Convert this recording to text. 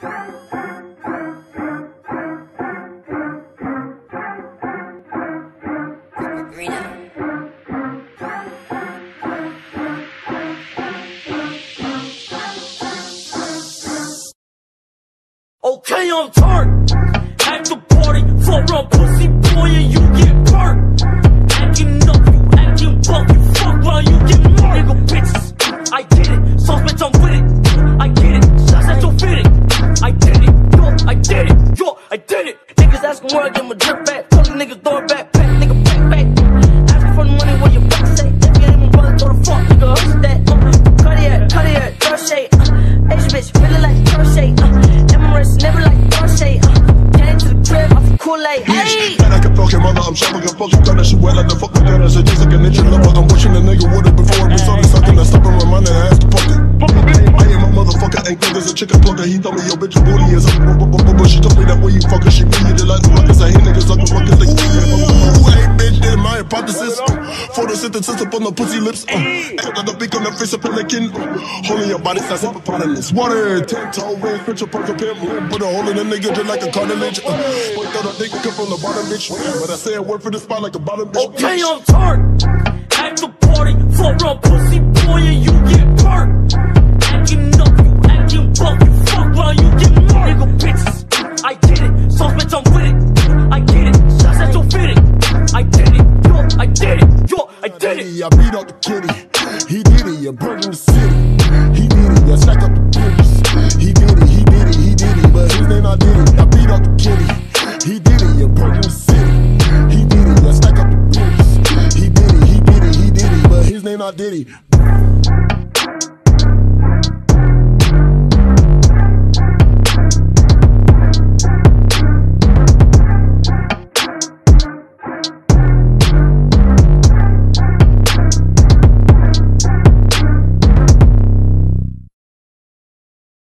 Okay, I'm turned. At the party, fuck around pussy boy and you get asking where I get my drip back. Tell the niggas throw it back, back, nigga, back, back. Asking for the money where your back say. If you ain't my brother, go the fuck, nigga, hustle that. Uh, Cartier, Cartier, crochet. Uh, Asian bitch, really like crochet. Uh, Emirates, never like crochet. Uh, came to the crib, off the Kool-Aid. Hey! Man, I can fuck your mother, I'm shopping, can fuck you, got that shit wet like the fuck my gun. I said just like a ninja lover. I'm wishing a nigga would it before it be started sucking. I stop and remind her ass to fuck it. I am a motherfucker, ain't good as a chicken plucker. He told me your bitch booty is up, but she told me that when you fucker, she hypothesis. Photosynthesis up on the pussy lips. Uh, the beak on the face up in the kin. Holding your body, that's hippopotamus. Water, ten toe, ring, picture, perk, pimp, put a hole in the nigga just like a cartilage. Uh, thought I think come from the bottom, bitch. But I say a word for the spot like a bottom, bitch. Okay, I'm turned. At the party, fuck around pussy boy and you get burnt. Acting up, you acting buck, you fuck round, you get murdered. Nigga bitches, I get it. Sauce bitch, I'm with it. I get it. Shots at your fitted. I did it. Yo, I did it. Yo, I did it. I beat up the kitty. He did it, you burned in the city. He did it, you stack up the bricks. He did it, he did it, he did it, but his name I did it. I beat up the kitty. He did it, you burned in the city. He did it, you stack up the bricks. He did it, he did it, he did it, but his name I did it.